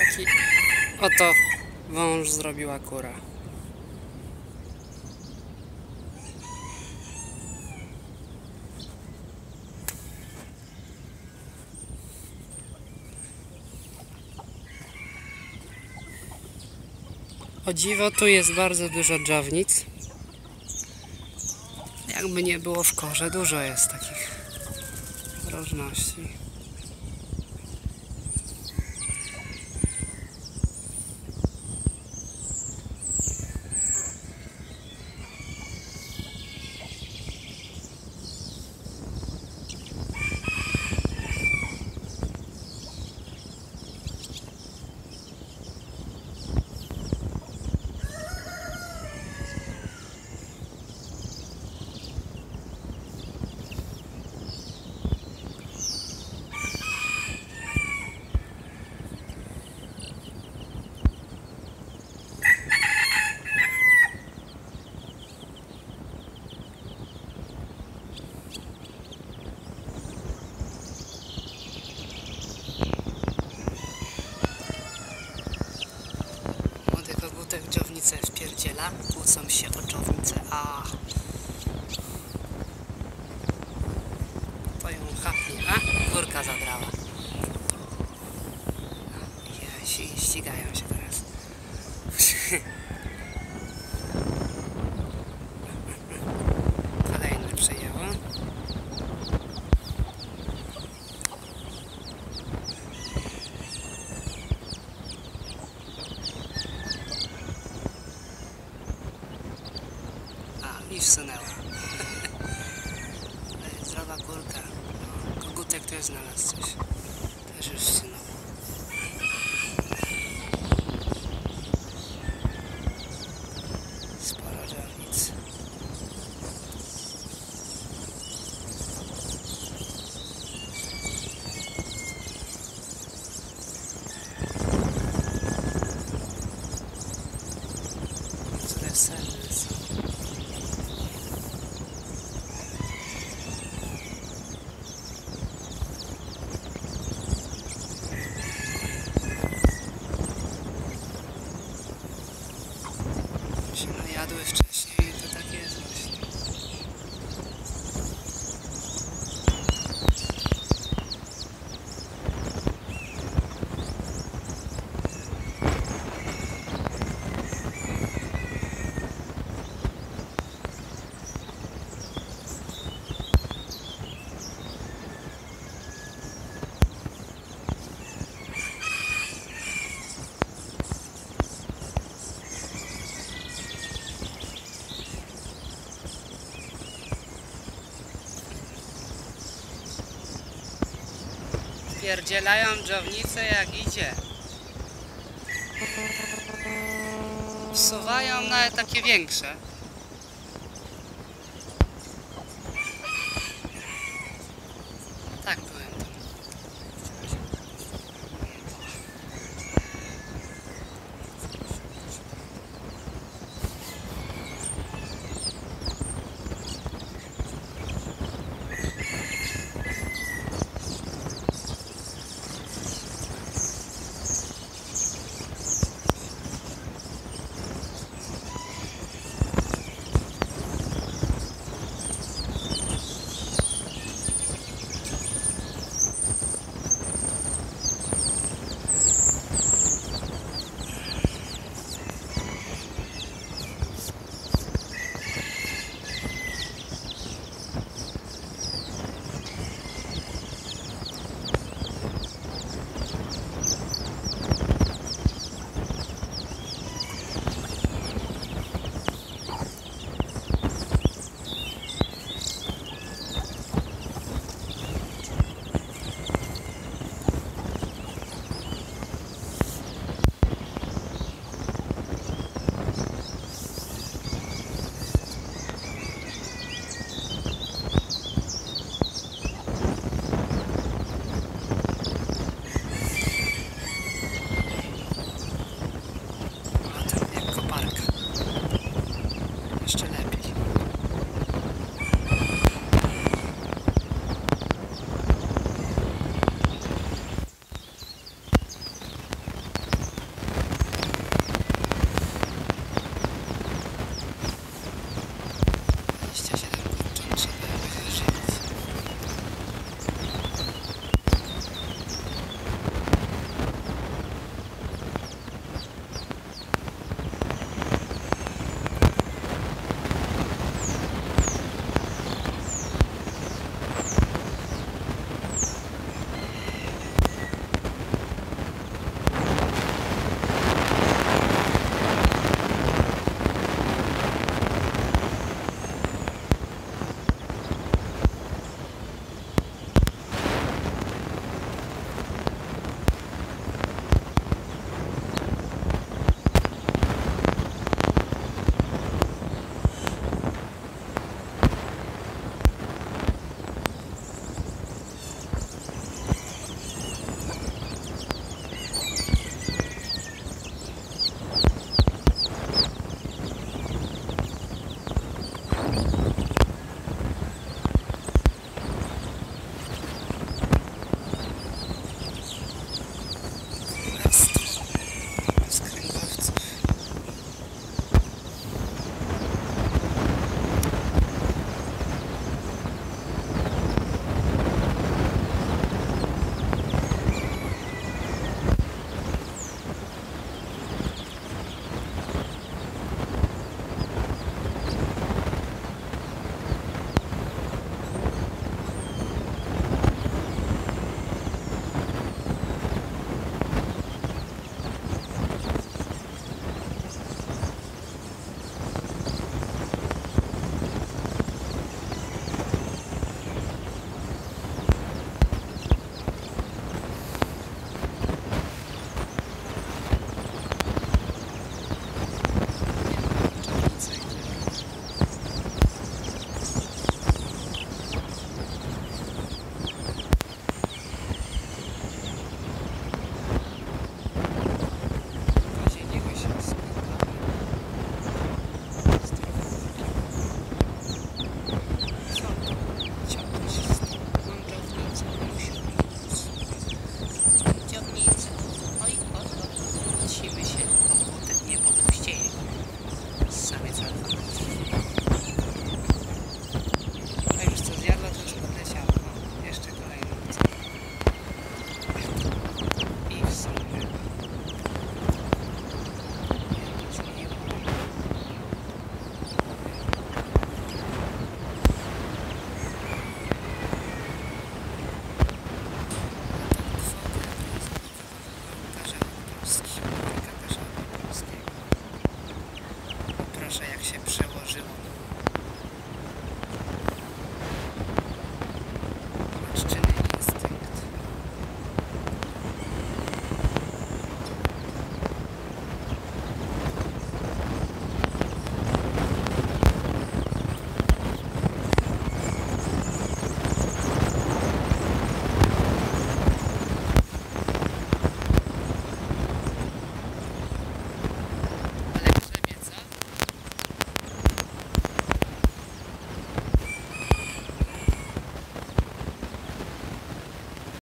Taki oto wąż zrobiła kura. O dziwo, tu jest bardzo dużo dżownic. Jakby nie było w korze, dużo jest takich różności. Wpierdziela, kłócą się o dżownicę, a to ją chapnie, a kurka zabrała. Ja się ścigają Zdrowa kurka. Kogutek też znalazł coś. Też już wsunął. Pierdzielają dżownice jak idzie. Wsuwają nawet takie większe.